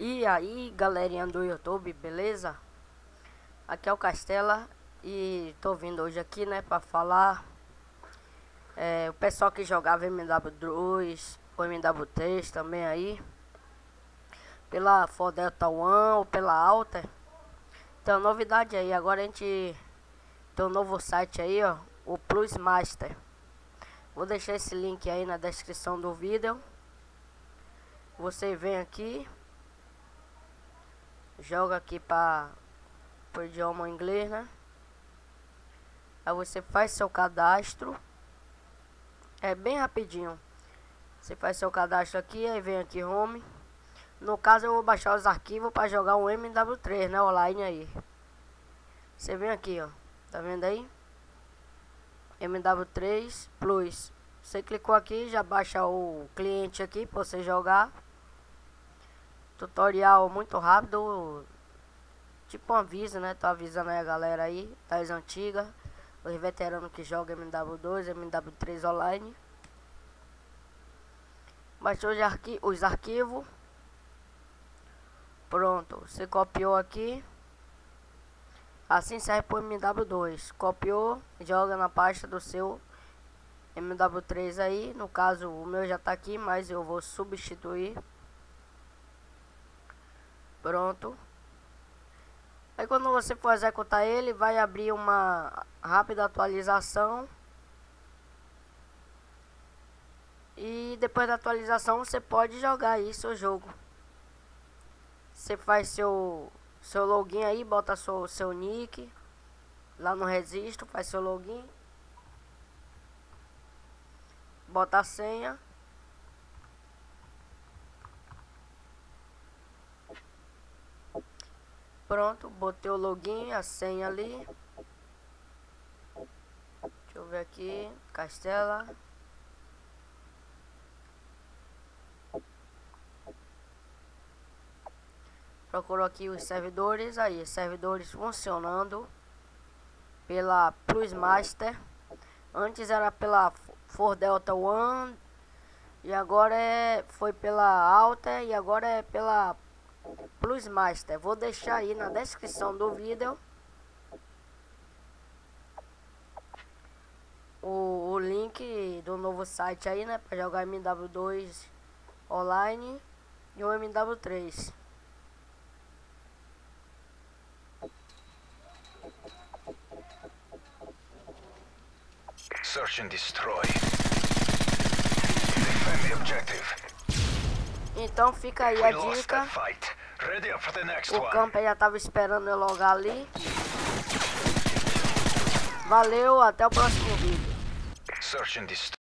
E aí, galerinha do YouTube, beleza? Aqui é o Castela e tô vindo hoje aqui, né, pra falar é, o pessoal que jogava MW2 ou MW3 também aí pela For Delta One ou pela Alta. Então, novidade aí, agora a gente tem um novo site aí, ó, o Plus Master. Vou deixar esse link aí na descrição do vídeo. Você vem aqui joga aqui para o idioma inglês, né? Aí você faz seu cadastro. É bem rapidinho. Você faz seu cadastro aqui, aí vem aqui home. No caso eu vou baixar os arquivos para jogar um MW3, né, online aí. Você vem aqui, ó. Tá vendo aí? MW3 Plus. Você clicou aqui, já baixa o cliente aqui para você jogar tutorial muito rápido, tipo um aviso, né? Tô avisando aí a galera aí, das antigas, os veteranos que jogam MW2, MW3 online. Baixou os, arqui os arquivos. Pronto, você copiou aqui. Assim serve pro MW2. Copiou, joga na pasta do seu MW3 aí. No caso, o meu já tá aqui, mas eu vou substituir. Pronto. Aí quando você for executar ele, vai abrir uma rápida atualização. E depois da atualização você pode jogar aí seu jogo. Você faz seu seu login aí, bota seu, seu nick lá no registro, faz seu login. Bota a senha. Pronto, botei o login, a senha ali. Deixa eu ver aqui, Castela. Procurou aqui os servidores, aí, servidores funcionando pela Plus Master. Antes era pela For Delta One e agora é, foi pela Alta e agora é pela Plus Master. Vou deixar aí na descrição do vídeo o, o link do novo site aí, né? Para jogar MW2 online e o MW3. Search and destroy. Defend the objective. Então fica aí a dica. O camper já tava esperando eu logar ali. Valeu, até o próximo vídeo.